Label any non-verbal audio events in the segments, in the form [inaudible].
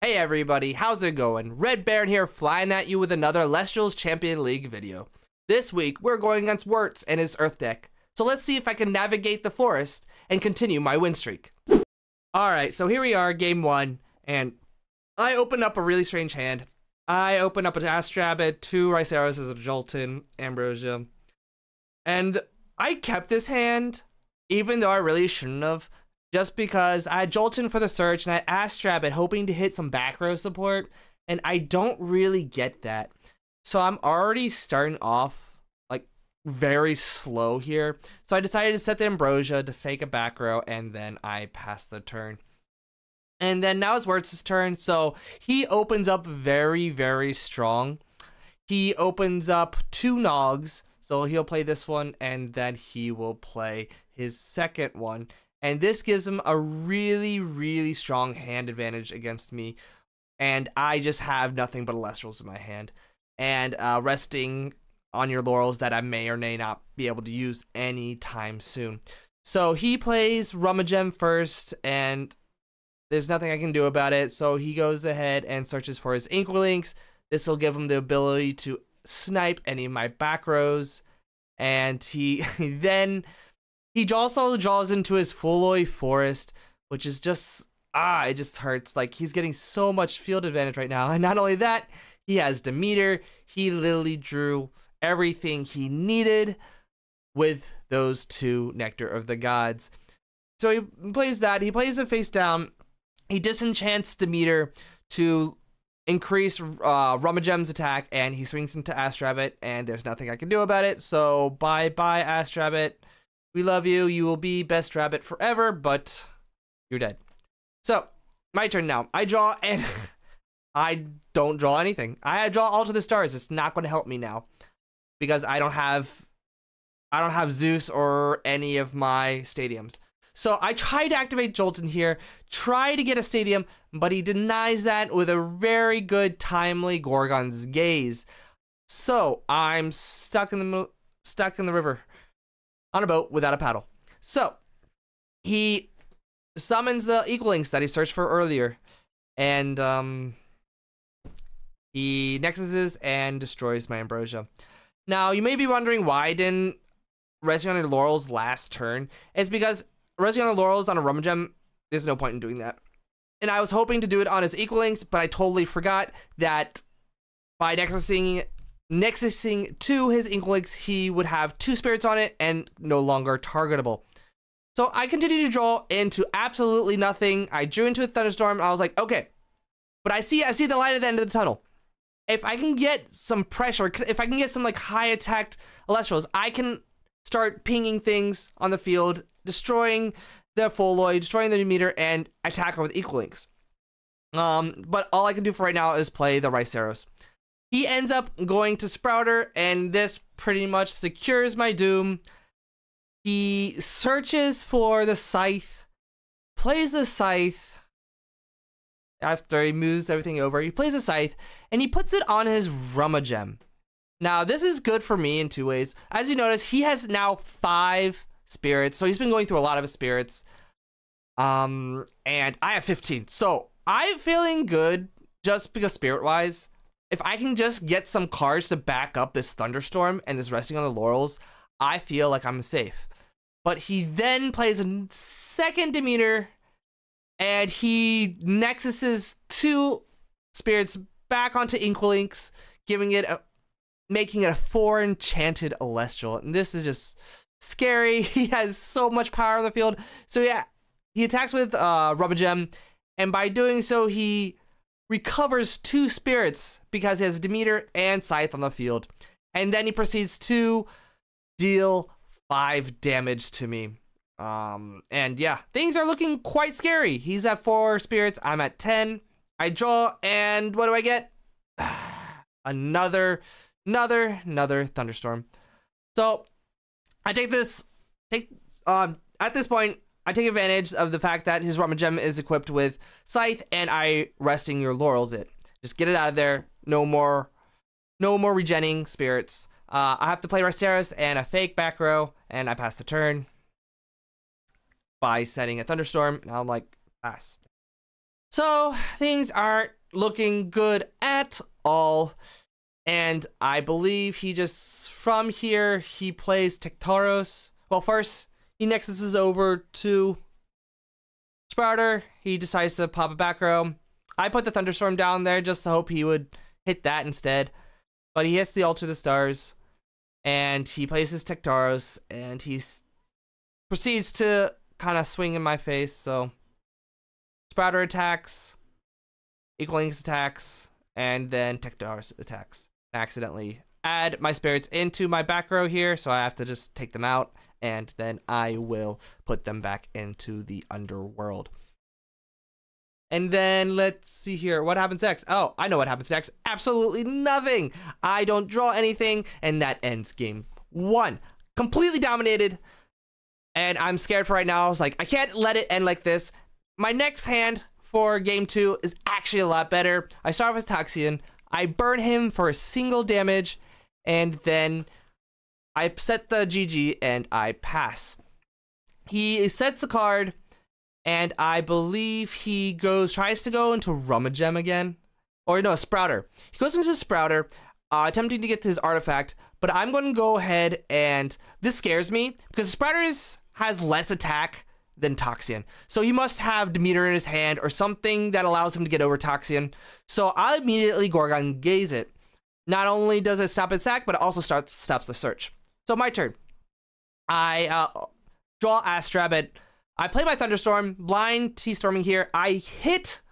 Hey everybody, how's it going? Red Baron here, flying at you with another Elestrals Champion League video. This week, we're going against Werts and his Earth deck. So let's see if I can navigate the forest and continue my win streak. Alright, so here we are, game one, and I open up a really strange hand. I open up a Astrabbit, two Riceros as a Jolton, Ambrosia, and I kept this hand, even though I really shouldn't have, just because I had Jolton for the search and I Astrabbit hoping to hit some back row support, and I don't really get that. So I'm already starting off like very slow here. So I decided to set the Ambrosia to fake a back row, and then I pass the turn. And then now it's Werts's turn, so he opens up very, very strong. He opens up two Nogs, so he'll play this one, and then he will play his second one. And this gives him a really, really strong hand advantage against me. And I just have nothing but Elestrals in my hand. And uh, resting on your laurels that I may or may not be able to use anytime soon. So he plays Rummagem first, and there's nothing I can do about it. So he goes ahead and searches for his Inklings. This will give him the ability to snipe any of my back rows. And he [laughs] then he also draws into his Fuloi Forest, which is just ah, it just hurts. Like he's getting so much field advantage right now. [laughs] And not only that, he has Demeter. He literally drew everything he needed with those two Nectar of the Gods. So he plays that. He plays it face down. He disenchants Demeter to increase uh, Rummagem's attack, and he swings into Astrabbit, and there's nothing I can do about it. So bye bye, Astrabbit. We love you. You will be best rabbit forever, but you're dead. So, my turn now. I draw and [laughs] I don't draw anything. I draw all to the stars. It's not going to help me now because I don't have I don't have Zeus or any of my stadiums. So I try to activate Jolton here, try to get a stadium, but he denies that with a very good timely Gorgon's gaze. So I'm stuck in the stuck in the river on a boat without a paddle. So he summons the Equalings that he searched for earlier, and um, he nexuses and destroys my Ambrosia. Now you may be wondering why I didn't resting on laurels last turn. It's because resting on laurels on a Rummagem, there's no point in doing that. And I was hoping to do it on his Equalings, but I totally forgot that by nexusing Nexusing to his Inklings, he would have two spirits on it and no longer targetable. So I continued to draw into absolutely nothing. I drew into a thunderstorm. I was like, okay, but I see I see the light at the end of the tunnel. If I can get some pressure, if I can get some like high attacked Elestrals, I can start pinging things on the field, destroying the Fuloi, destroying Demeter, and attack her with Equalings. Um, but all I can do for right now is play the Riceros. He ends up going to Sprouter, and this pretty much secures my doom. He searches for the scythe, plays the scythe. After he moves everything over, he plays the scythe, and he puts it on his Rummagem. Now, this is good for me in two ways. As you notice, he has now five spirits, so he's been going through a lot of spirits. Um, and I have 15. So I'm feeling good just because spirit-wise if I can just get some cards to back up this thunderstorm and this resting on the laurels, I feel like I'm safe. But he then plays a second Demeter and he nexuses two spirits back onto Inklings, giving it a making it a four enchanted Celestial. And this is just scary. [laughs] He has so much power on the field. So yeah, he attacks with uh Rummagem, and by doing so, he recovers two spirits because he has Demeter and Scythe on the field. And then he proceeds to deal five damage to me. Um, and yeah, things are looking quite scary. He's at four spirits, I'm at 10. I draw, and what do I get? [sighs] another, another, another thunderstorm. So I take this, take, um, at this point, I take advantage of the fact that his Rummagem is equipped with Scythe, and I resting your laurels it. Just get it out of there. No more, no more regenning spirits. Uh, I have to play Riceros and a fake back row, and I pass the turn by setting a thunderstorm. Now I'm like, pass. So things aren't looking good at all. And I believe he just, from here, he plays Tektaros. Well, first, he nexuses over to Sprouter. He decides to pop a back row. I put the Thunderstorm down there just to hope he would hit that instead. But he hits the Altar the Stars. And he plays his Tektaros. And he proceeds to kind of swing in my face. So, Sprouter attacks. Equalings attacks. And then Tektaros attacks accidentally add my spirits into my back row here, so I have to just take them out, and then I will put them back into the underworld. And then let's see here. What happens next? Oh, I know what happens next. Absolutely nothing. I don't draw anything, and that ends game one. Completely dominated. And I'm scared for right now. I was like, I can't let it end like this. My next hand for game two is actually a lot better. I start with Toxian. I burn him for a single damage, and then I set the GG and I pass. He sets a card, and I believe he goes tries to go into Rummagem again. Or no, Sprouter. He goes into Sprouter, uh, attempting to get his artifact, but I'm going to go ahead and this scares me because Sprouter is, has less attack than Toxian. So he must have Demeter in his hand or something that allows him to get over Toxian. So I immediately Gorgon gaze it. Not only does it stop its sack, but it also starts stops the search. So my turn. I uh, draw Astrabbit. I play my Thunderstorm, blind T-Storming here. I hit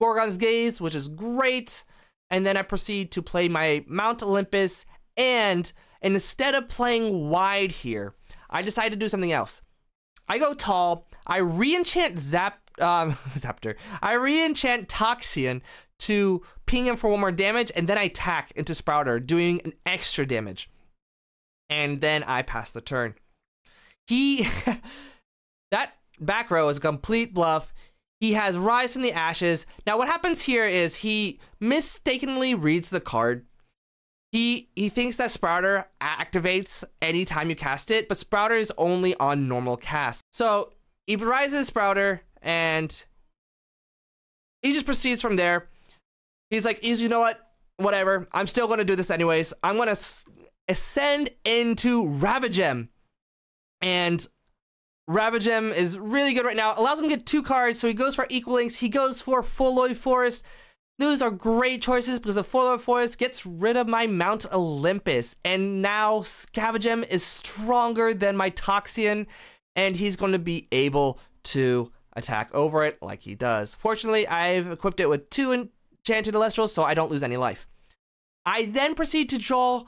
Gorgon's Gaze, which is great. And then I proceed to play my Mount Olympus. And instead of playing wide here, I decide to do something else. I go tall. I re-enchant Zap um, [laughs] Zaptor. I re-enchant Toxian to ping him for one more damage, and then I attack into Sprouter, doing an extra damage. And then I pass the turn. He [laughs] that back row is a complete bluff. He has Rise from the Ashes. Now what happens here is he mistakenly reads the card he he thinks that Sprouter activates anytime you cast it, but Sprouter is only on normal cast. So he rises Sprouter and he just proceeds from there. He's like, you know what? Whatever. I'm still gonna do this anyways. I'm gonna ascend into Ravagem. And Ravagem is really good right now. Allows him to get two cards, so he goes for Equalings. He goes for Foloid Forest. Those are great choices because the Foloid Forest gets rid of my Mount Olympus. And now Scavengem is stronger than my Toxian. And he's going to be able to attack over it like he does. Fortunately, I've equipped it with two enchanted Elestrals, so I don't lose any life. I then proceed to draw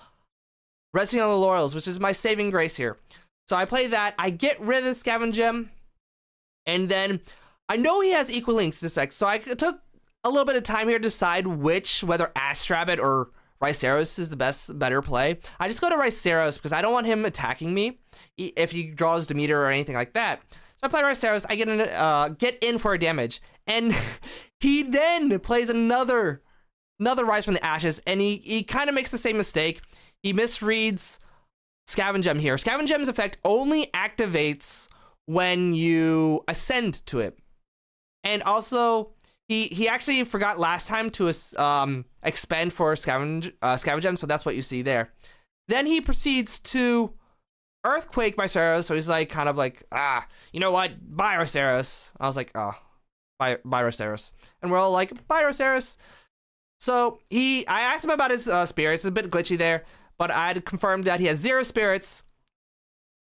Resting on the Laurels, which is my saving grace here. So I play that. I get rid of the Scavengem. And then I know he has Equalings this effect, so I took a little bit of time here to decide which, whether Astrabbit or Rhysteros is the best, better play. I just go to Rhysteros because I don't want him attacking me if he draws Demeter or anything like that. So I play Rhysteros, I get in, uh, get in for a damage, and [laughs] he then plays another, another Rise from the Ashes, and he, he kind of makes the same mistake. He misreads Scavengem here. Scavengem's effect only activates when you ascend to it. And also, he he actually forgot last time to um, expend for scavenge uh, scavengem, so that's what you see there. Then he proceeds to earthquake by Saros, so he's like kind of like ah, you know what, Byrosaurus. I was like oh, By Byrosaurus, and we're all like Byrosaurus. So he, I asked him about his uh, spirits. It's a bit glitchy there, but I had confirmed that he has zero spirits.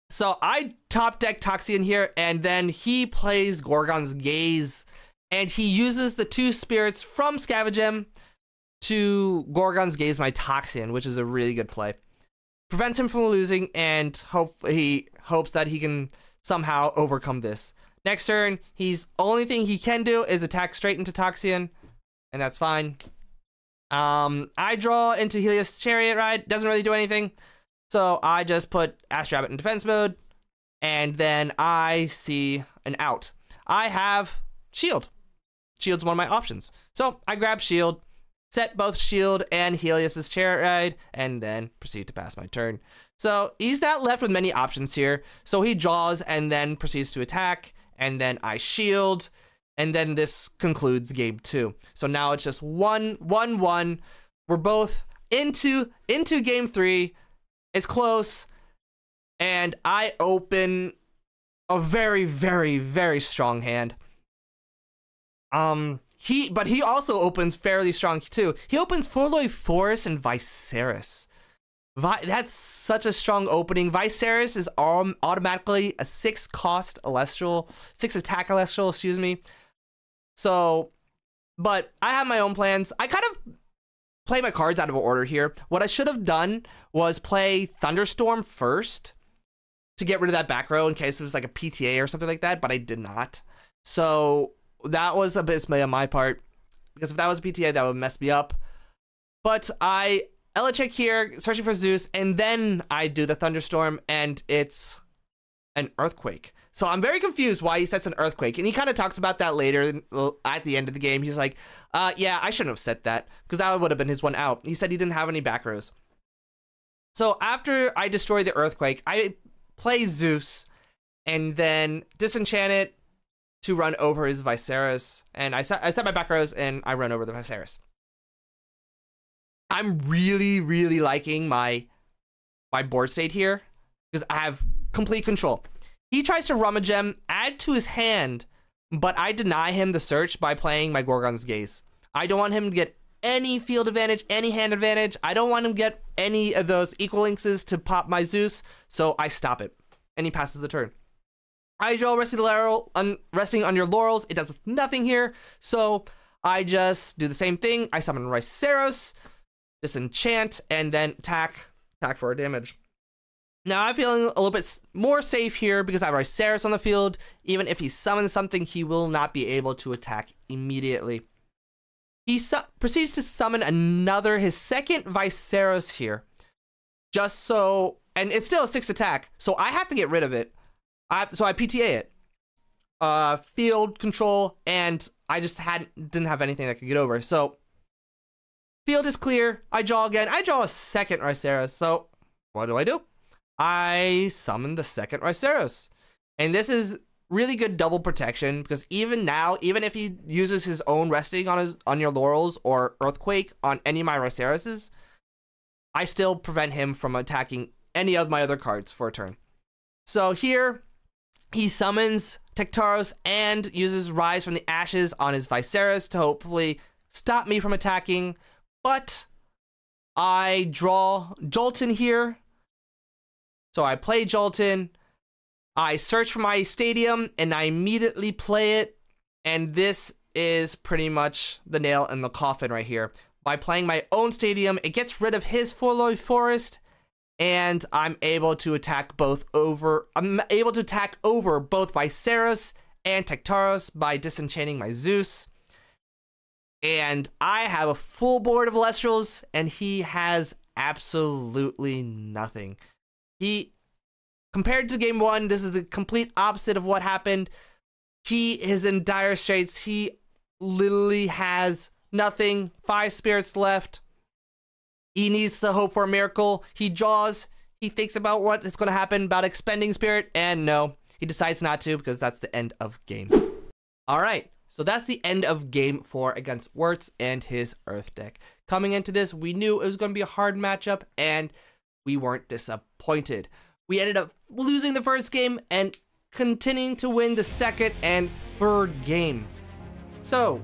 So I top deck Toxian here, and then he plays Gorgon's Gaze and he uses the two spirits from Scavagem to Gorgon's Gaze my Toxian, which is a really good play. Prevents him from losing, and hope he hopes that he can somehow overcome this. Next turn, he's only thing he can do is attack straight into Toxian, and that's fine. Um, I draw into Helios Chariot Ride, doesn't really do anything. So I just put Astrabbit in defense mode, and then I see an out. I have Shield. Shield's one of my options. So I grab Shield, set both Shield and Helios's Chariot Ride, and then proceed to pass my turn. So he's not left with many options here. So he draws and then proceeds to attack, and then I shield. And then this concludes game two. So now it's just one, one, one. We're both into into game three. It's close. And I open a very, very, very strong hand. Um, he, but he also opens fairly strong too. He opens Forlorn Forest and Viserys. Vi that's such a strong opening. Viserys is automatically a six cost Celestial, six attack Celestial, excuse me. So, but I have my own plans. I kind of play my cards out of order here. What I should have done was play Thunderstorm first to get rid of that back row in case it was like a PTA or something like that, but I did not. So that was a bit on my part because if that was a PTA, that would mess me up. But I Ela-check here, searching for Zeus, and then I do the thunderstorm, and it's an earthquake. So I'm very confused why he sets an earthquake, and he kind of talks about that later at the end of the game. He's like, uh, "Yeah, I shouldn't have set that because that would have been his one out." He said he didn't have any back rows. So after I destroy the earthquake, I play Zeus, and then disenchant it, to run over his Viserys, and I set, I set my back rows and I run over the Viserys. I'm really, really liking my my board state here because I have complete control. He tries to rummage him, add to his hand, but I deny him the search by playing my Gorgon's Gaze. I don't want him to get any field advantage, any hand advantage. I don't want him to get any of those equal links to pop my Zeus, so I stop it. And he passes the turn. I draw resting, laurel, un, resting on your laurels. It does nothing here. So I just do the same thing. I summon Riceros, disenchant, and then attack, attack for damage. Now I'm feeling a little bit more safe here because I have Riceros on the field. Even if he summons something, he will not be able to attack immediately. He proceeds to summon another, his second Viserys here. Just so, and it's still a six attack, so I have to get rid of it. I so I PTA it. Uh, field control, and I just hadn't didn't have anything that could get over. So field is clear. I draw again. I draw a second Riceros. So what do I do? I summon the second Riceros. And this is really good double protection because even now, even if he uses his own resting on his on your laurels or earthquake on any of my Riceroses, I still prevent him from attacking any of my other cards for a turn. So here, he summons Tectaros and uses Rise from the Ashes on his Viserys to hopefully stop me from attacking. But I draw Jolton here. So I play Jolton. I search for my stadium and I immediately play it. And this is pretty much the nail in the coffin right here. By playing my own stadium, it gets rid of his Forlorn Forest and I'm able to attack both over. I'm able to attack over both Viserys and Tectaros by disenchanting my Zeus. And I have a full board of Celestials, and he has absolutely nothing. He, compared to game one, this is the complete opposite of what happened. He is in dire straits. He literally has nothing. Five spirits left. He needs to hope for a miracle. He draws. He thinks about what is going to happen about expending spirit, and no, he decides not to because that's the end of game. All right, so that's the end of game four against Werts and his Earth deck. Coming into this, we knew it was going to be a hard matchup, and we weren't disappointed. We ended up losing the first game and continuing to win the second and third game. So,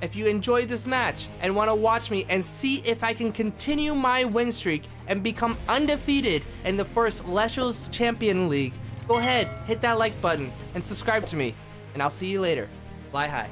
if you enjoyed this match and want to watch me and see if I can continue my win streak and become undefeated in the first Elestrals Champion League, go ahead, hit that like button and subscribe to me, and I'll see you later. Fly high.